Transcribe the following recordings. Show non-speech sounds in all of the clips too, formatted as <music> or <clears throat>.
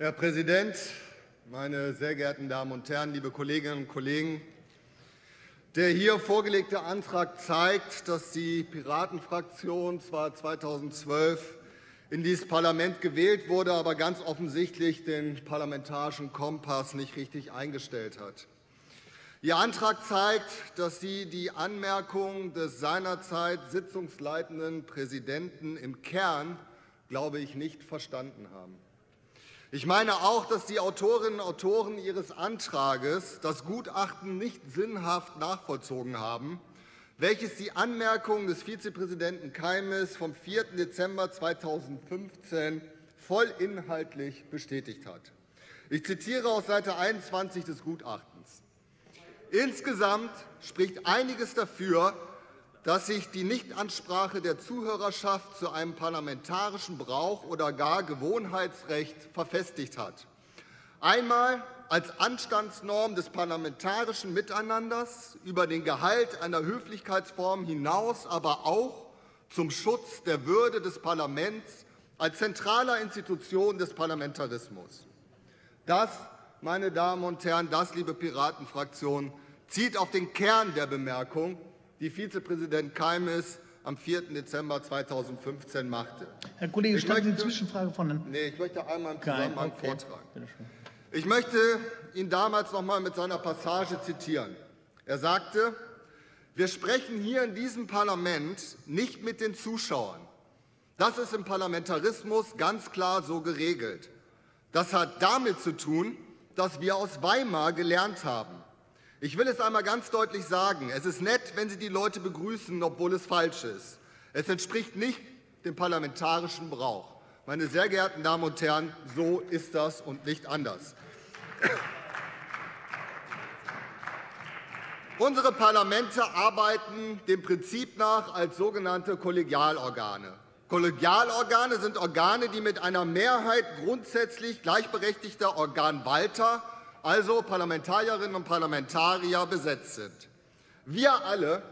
Herr Präsident, meine sehr geehrten Damen und Herren, liebe Kolleginnen und Kollegen! Der hier vorgelegte Antrag zeigt, dass die Piratenfraktion zwar 2012 in dieses Parlament gewählt wurde, aber ganz offensichtlich den parlamentarischen Kompass nicht richtig eingestellt hat. Ihr Antrag zeigt, dass Sie die Anmerkung des seinerzeit sitzungsleitenden Präsidenten im Kern, glaube ich, nicht verstanden haben. Ich meine auch, dass die Autorinnen und Autoren Ihres Antrages das Gutachten nicht sinnhaft nachvollzogen haben, welches die Anmerkungen des Vizepräsidenten Keimes vom 4. Dezember 2015 vollinhaltlich bestätigt hat. Ich zitiere aus Seite 21 des Gutachtens. Insgesamt spricht einiges dafür, dass sich die Nichtansprache der Zuhörerschaft zu einem parlamentarischen Brauch oder gar Gewohnheitsrecht verfestigt hat. Einmal als Anstandsnorm des parlamentarischen Miteinanders über den Gehalt einer Höflichkeitsform hinaus, aber auch zum Schutz der Würde des Parlaments als zentraler Institution des Parlamentarismus. Das, meine Damen und Herren, das, liebe Piratenfraktion, zieht auf den Kern der Bemerkung die Vizepräsident Keimes am 4. Dezember 2015 machte. Herr Kollege, ich möchte, eine Zwischenfrage von Herrn Nee, ich möchte einmal im Zusammenhang okay. vortragen. Ich möchte ihn damals noch einmal mit seiner Passage zitieren. Er sagte, wir sprechen hier in diesem Parlament nicht mit den Zuschauern. Das ist im Parlamentarismus ganz klar so geregelt. Das hat damit zu tun, dass wir aus Weimar gelernt haben. Ich will es einmal ganz deutlich sagen. Es ist nett, wenn Sie die Leute begrüßen, obwohl es falsch ist. Es entspricht nicht dem parlamentarischen Brauch. Meine sehr geehrten Damen und Herren, so ist das und nicht anders. <clears throat> Unsere Parlamente arbeiten dem Prinzip nach als sogenannte Kollegialorgane. Kollegialorgane sind Organe, die mit einer Mehrheit grundsätzlich gleichberechtigter Organwalter also Parlamentarierinnen und Parlamentarier, besetzt sind. Wir alle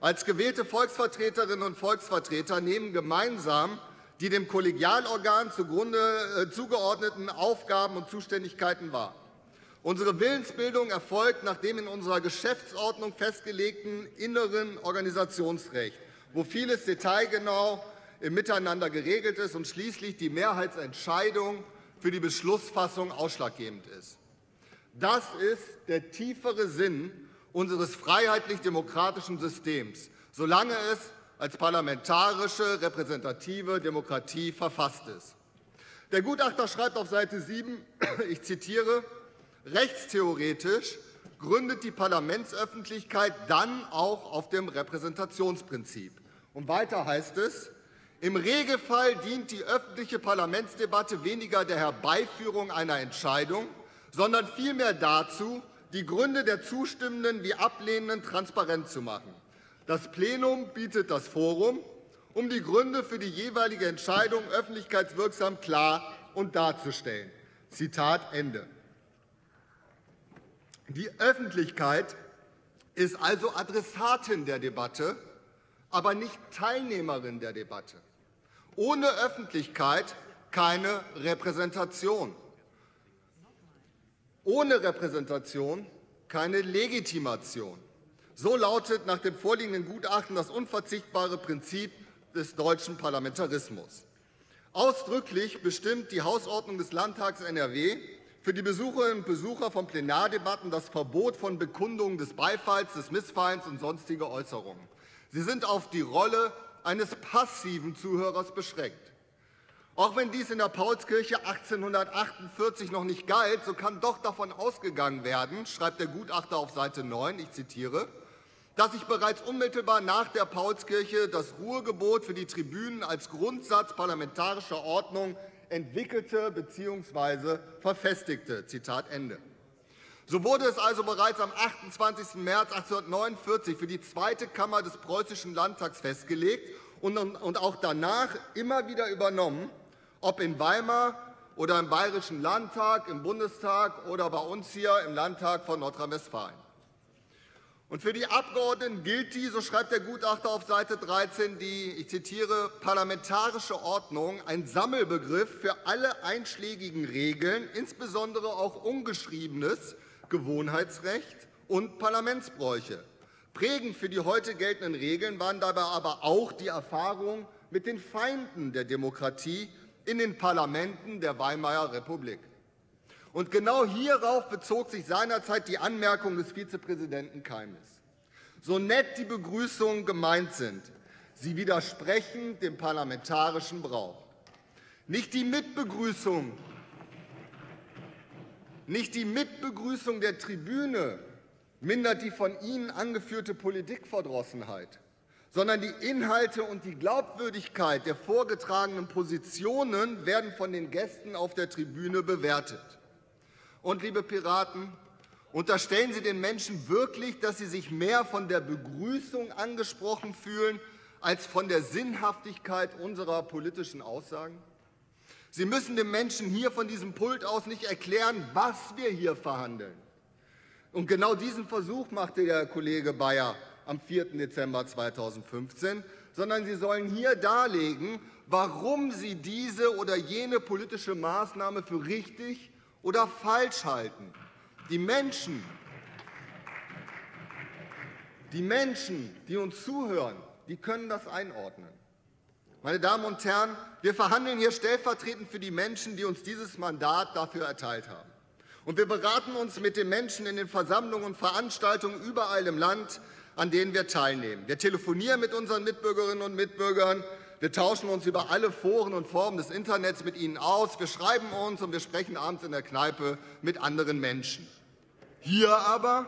als gewählte Volksvertreterinnen und Volksvertreter nehmen gemeinsam die dem Kollegialorgan zugrunde äh, zugeordneten Aufgaben und Zuständigkeiten wahr. Unsere Willensbildung erfolgt nach dem in unserer Geschäftsordnung festgelegten inneren Organisationsrecht, wo vieles detailgenau im Miteinander geregelt ist und schließlich die Mehrheitsentscheidung für die Beschlussfassung ausschlaggebend ist. Das ist der tiefere Sinn unseres freiheitlich-demokratischen Systems, solange es als parlamentarische repräsentative Demokratie verfasst ist. Der Gutachter schreibt auf Seite 7, <clears throat> ich zitiere, rechtstheoretisch gründet die Parlamentsöffentlichkeit dann auch auf dem Repräsentationsprinzip. Und weiter heißt es, im Regelfall dient die öffentliche Parlamentsdebatte weniger der Herbeiführung einer Entscheidung, sondern vielmehr dazu, die Gründe der Zustimmenden wie Ablehnenden transparent zu machen. Das Plenum bietet das Forum, um die Gründe für die jeweilige Entscheidung öffentlichkeitswirksam klar und darzustellen. Zitat Ende. Die Öffentlichkeit ist also Adressatin der Debatte, aber nicht Teilnehmerin der Debatte. Ohne Öffentlichkeit keine Repräsentation. Ohne Repräsentation keine Legitimation. So lautet nach dem vorliegenden Gutachten das unverzichtbare Prinzip des deutschen Parlamentarismus. Ausdrücklich bestimmt die Hausordnung des Landtags NRW für die Besucherinnen und Besucher von Plenardebatten das Verbot von Bekundungen des Beifalls, des Missfallens und sonstige Äußerungen. Sie sind auf die Rolle eines passiven Zuhörers beschränkt. Auch wenn dies in der Paulskirche 1848 noch nicht galt, so kann doch davon ausgegangen werden, schreibt der Gutachter auf Seite 9, ich zitiere, dass sich bereits unmittelbar nach der Paulskirche das Ruhegebot für die Tribünen als Grundsatz parlamentarischer Ordnung entwickelte bzw. verfestigte. Zitat Ende. So wurde es also bereits am 28. März 1849 für die zweite Kammer des Preußischen Landtags festgelegt und, und auch danach immer wieder übernommen, ob in Weimar oder im Bayerischen Landtag, im Bundestag oder bei uns hier im Landtag von Nordrhein-Westfalen. Und für die Abgeordneten gilt die, so schreibt der Gutachter auf Seite 13, die, ich zitiere, parlamentarische Ordnung, ein Sammelbegriff für alle einschlägigen Regeln, insbesondere auch ungeschriebenes Gewohnheitsrecht und Parlamentsbräuche. Prägend für die heute geltenden Regeln waren dabei aber auch die Erfahrungen mit den Feinden der Demokratie in den Parlamenten der Weimarer Republik. Und genau hierauf bezog sich seinerzeit die Anmerkung des Vizepräsidenten Keimes. So nett die Begrüßungen gemeint sind, sie widersprechen dem parlamentarischen Brauch. Nicht die Mitbegrüßung, nicht die Mitbegrüßung der Tribüne mindert die von Ihnen angeführte Politikverdrossenheit, sondern die Inhalte und die Glaubwürdigkeit der vorgetragenen Positionen werden von den Gästen auf der Tribüne bewertet. Und, liebe Piraten, unterstellen Sie den Menschen wirklich, dass sie sich mehr von der Begrüßung angesprochen fühlen als von der Sinnhaftigkeit unserer politischen Aussagen? Sie müssen den Menschen hier von diesem Pult aus nicht erklären, was wir hier verhandeln. Und genau diesen Versuch machte der Kollege Bayer am 4. Dezember 2015, sondern Sie sollen hier darlegen, warum Sie diese oder jene politische Maßnahme für richtig oder falsch halten. Die Menschen, die Menschen, die uns zuhören, die können das einordnen. Meine Damen und Herren, wir verhandeln hier stellvertretend für die Menschen, die uns dieses Mandat dafür erteilt haben. Und wir beraten uns mit den Menschen in den Versammlungen und Veranstaltungen überall im Land, an denen wir teilnehmen. Wir telefonieren mit unseren Mitbürgerinnen und Mitbürgern, wir tauschen uns über alle Foren und Formen des Internets mit ihnen aus. Wir schreiben uns und wir sprechen abends in der Kneipe mit anderen Menschen. Hier aber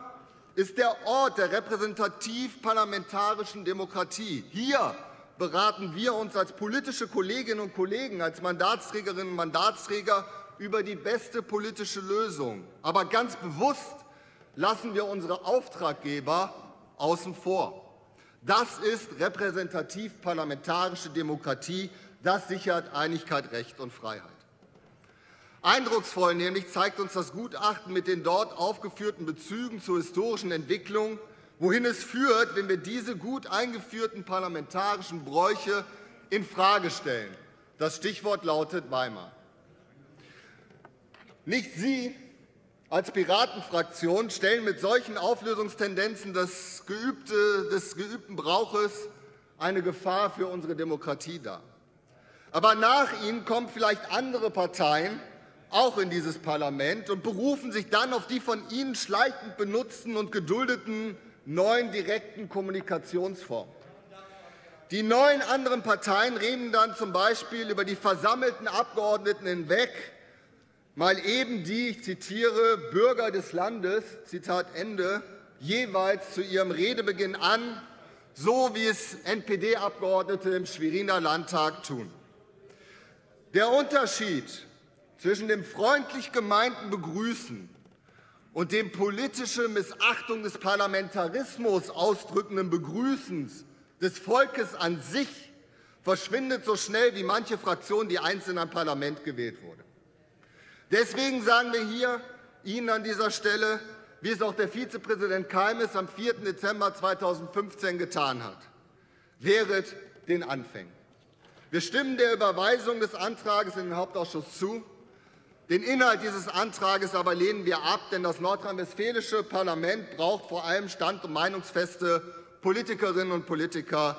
ist der Ort der repräsentativ-parlamentarischen Demokratie. Hier beraten wir uns als politische Kolleginnen und Kollegen, als Mandatsträgerinnen und Mandatsträger über die beste politische Lösung. Aber ganz bewusst lassen wir unsere Auftraggeber außen vor. Das ist repräsentativ parlamentarische Demokratie. Das sichert Einigkeit, Recht und Freiheit. Eindrucksvoll nämlich zeigt uns das Gutachten mit den dort aufgeführten Bezügen zur historischen Entwicklung, wohin es führt, wenn wir diese gut eingeführten parlamentarischen Bräuche in Frage stellen. Das Stichwort lautet Weimar. Nicht Sie, als Piratenfraktion stellen mit solchen Auflösungstendenzen des, geübte, des geübten Brauches eine Gefahr für unsere Demokratie dar. Aber nach ihnen kommen vielleicht andere Parteien auch in dieses Parlament und berufen sich dann auf die von ihnen schleichend benutzten und geduldeten neuen direkten Kommunikationsformen. Die neuen anderen Parteien reden dann zum Beispiel über die versammelten Abgeordneten hinweg mal eben die, ich zitiere, Bürger des Landes, Zitat Ende, jeweils zu ihrem Redebeginn an, so wie es NPD-Abgeordnete im Schweriner Landtag tun. Der Unterschied zwischen dem freundlich gemeinten Begrüßen und dem politische Missachtung des Parlamentarismus ausdrückenden Begrüßens des Volkes an sich verschwindet so schnell wie manche Fraktion, die einzeln am Parlament gewählt wurde. Deswegen sagen wir hier Ihnen an dieser Stelle, wie es auch der Vizepräsident Keimes am 4. Dezember 2015 getan hat. Wehret den Anfängen. Wir stimmen der Überweisung des Antrags in den Hauptausschuss zu. Den Inhalt dieses Antrags aber lehnen wir ab, denn das nordrhein-westfälische Parlament braucht vor allem stand- und meinungsfeste Politikerinnen und Politiker,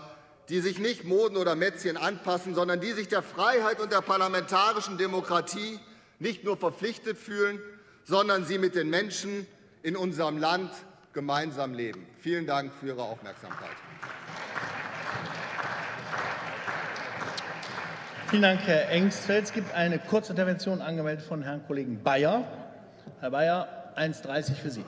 die sich nicht Moden oder Mätzchen anpassen, sondern die sich der Freiheit und der parlamentarischen Demokratie nicht nur verpflichtet fühlen, sondern sie mit den Menschen in unserem Land gemeinsam leben. Vielen Dank für Ihre Aufmerksamkeit. Vielen Dank, Herr Engstfeld. Es gibt eine Kurzintervention angemeldet von Herrn Kollegen Bayer. Herr Bayer, 1,30 für Sie.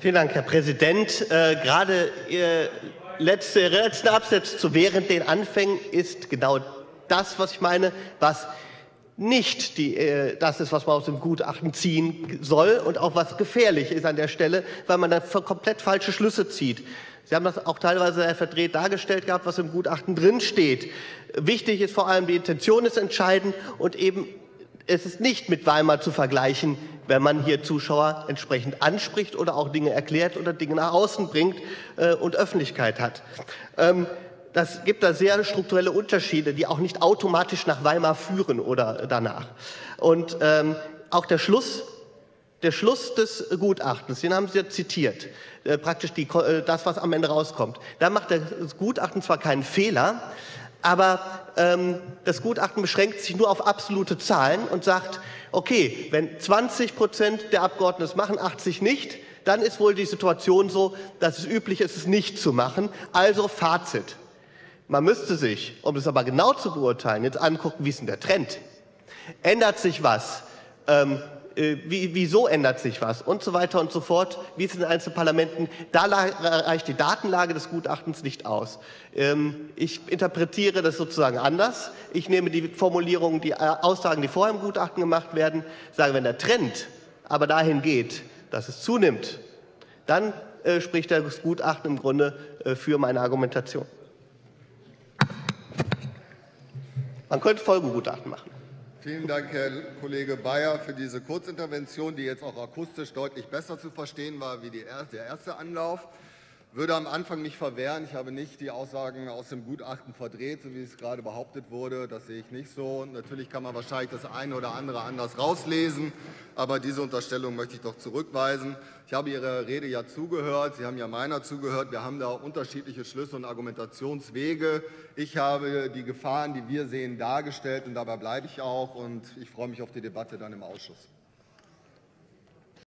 Vielen Dank, Herr Präsident. Äh, gerade Ihr letzter letzte Absatz zu während den Anfängen ist genau das, was ich meine, was nicht die, äh, das ist, was man aus dem Gutachten ziehen soll und auch was gefährlich ist an der Stelle, weil man dann komplett falsche Schlüsse zieht. Sie haben das auch teilweise verdreht dargestellt gehabt, was im Gutachten drin steht. Wichtig ist vor allem, die Intention ist entscheidend und eben es ist nicht mit Weimar zu vergleichen, wenn man hier Zuschauer entsprechend anspricht oder auch Dinge erklärt oder Dinge nach außen bringt äh, und Öffentlichkeit hat. Ähm, das gibt da sehr strukturelle Unterschiede, die auch nicht automatisch nach Weimar führen oder danach. Und ähm, auch der Schluss, der Schluss des Gutachtens, den haben Sie ja zitiert, äh, praktisch die, äh, das, was am Ende rauskommt. Da macht das Gutachten zwar keinen Fehler, aber ähm, das Gutachten beschränkt sich nur auf absolute Zahlen und sagt, okay, wenn 20 Prozent der Abgeordneten es machen, 80 nicht, dann ist wohl die Situation so, dass es üblich ist, es nicht zu machen. Also Fazit. Man müsste sich, um das aber genau zu beurteilen, jetzt angucken, wie ist denn der Trend? Ändert sich was? Ähm, äh, wie, wieso ändert sich was? Und so weiter und so fort. Wie ist es in den einzelnen Parlamenten? Da reicht die Datenlage des Gutachtens nicht aus. Ähm, ich interpretiere das sozusagen anders. Ich nehme die Formulierungen, die äh, Aussagen, die vorher im Gutachten gemacht werden, sage, wenn der Trend aber dahin geht, dass es zunimmt, dann äh, spricht das Gutachten im Grunde äh, für meine Argumentation. Man könnte Folgengutachten machen. Vielen Dank, Herr Kollege Bayer, für diese Kurzintervention, die jetzt auch akustisch deutlich besser zu verstehen war wie der erste Anlauf würde am Anfang nicht verwehren. Ich habe nicht die Aussagen aus dem Gutachten verdreht, so wie es gerade behauptet wurde. Das sehe ich nicht so. Natürlich kann man wahrscheinlich das eine oder andere anders rauslesen, aber diese Unterstellung möchte ich doch zurückweisen. Ich habe Ihrer Rede ja zugehört, Sie haben ja meiner zugehört. Wir haben da unterschiedliche Schlüsse und Argumentationswege. Ich habe die Gefahren, die wir sehen, dargestellt und dabei bleibe ich auch. Und ich freue mich auf die Debatte dann im Ausschuss.